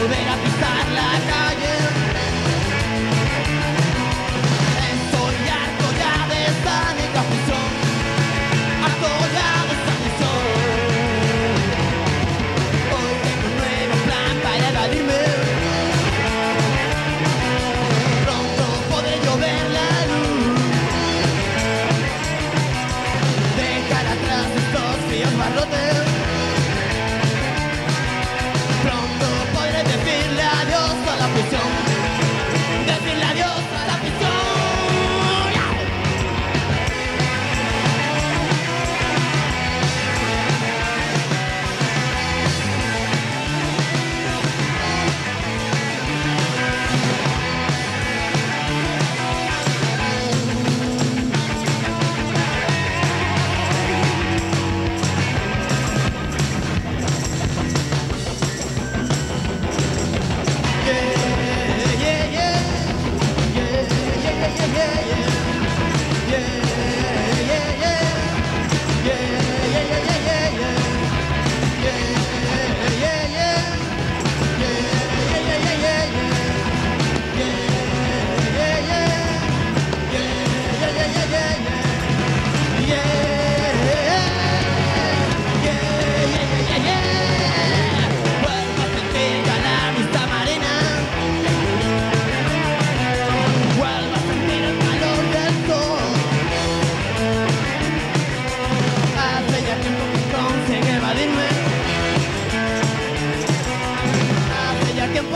volver a pisar la calle.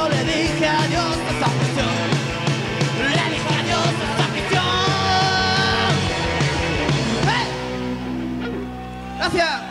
le dije adiós a esa prisión. Le dije adiós a esa prisión. ¡Hey! ¡Eh! Gracias.